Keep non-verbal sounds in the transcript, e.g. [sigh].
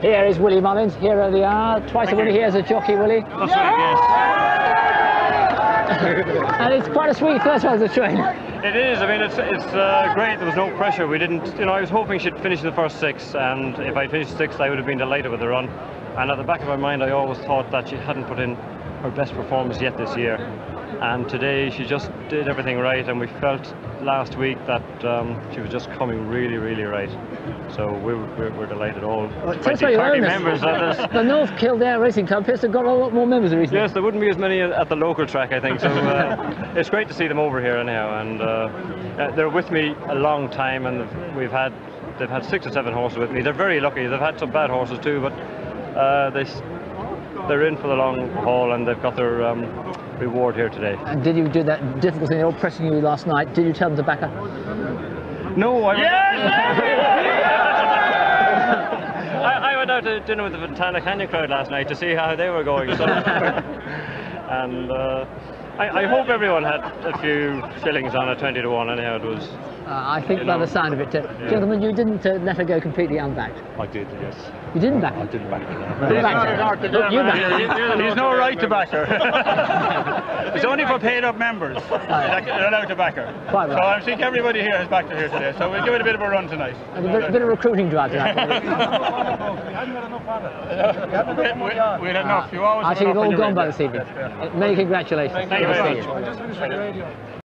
Here is Willie Mullins, hero of the hour. Twice a winner here as a jockey, Willie. That's right, yes. [laughs] and it's quite a sweet first one as a trainer. It is. I mean, it's it's uh, great. There was no pressure. We didn't, you know, I was hoping she'd finish in the first six, and if I finished sixth, I would have been delighted with the run. And at the back of my mind, I always thought that she hadn't put in her best performance yet this year. And today, she just did everything right, and we felt last week that um, she was just coming really, really right. So we, we're, we're delighted. All Well, 20, tell us about your 30 members of this. [laughs] The North Kildare Racing Club have got a lot more members recently. Yes, there wouldn't be as many at the local track, I think. So uh, [laughs] it's great to see them over here anyhow, and uh, uh, they're with me a long time, and we've had they've had six or seven horses with me. They're very lucky. They've had some bad horses too, but uh, they they're in for the long haul, and they've got their um, reward here today. And did you do that difficult thing, they were pressing you last night? Did you tell them to back up? No, I [laughs] I, I went out to dinner with the Fontana Canyon crowd last night to see how they were going. So. [laughs] [laughs] and uh, I, I hope everyone had a few shillings on a 20 to 1 anyhow. It was Uh, I think by know, the sound of it, uh, gentlemen, you didn't uh, let her go completely unbacked. I did, yes. You didn't back her? I her. did back it. You backed her. Look, you backed her. He's [laughs] no right to back her. [laughs] it's only for paid up members that are allowed to back her. Quite So right. I think everybody here has backed her here today. So we'll give it a bit of a run tonight. And a bit, a bit of recruiting drive tonight. we, [laughs] we, we had enough. You always I have think you've all gone by there. this evening. Yeah. Many congratulations. Thank you